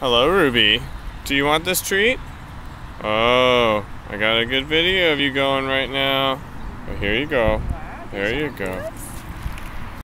Hello, Ruby. Do you want this treat? Oh, I got a good video of you going right now. Well, here you go. There you go.